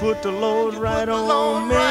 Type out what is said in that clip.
put the load right on, on me.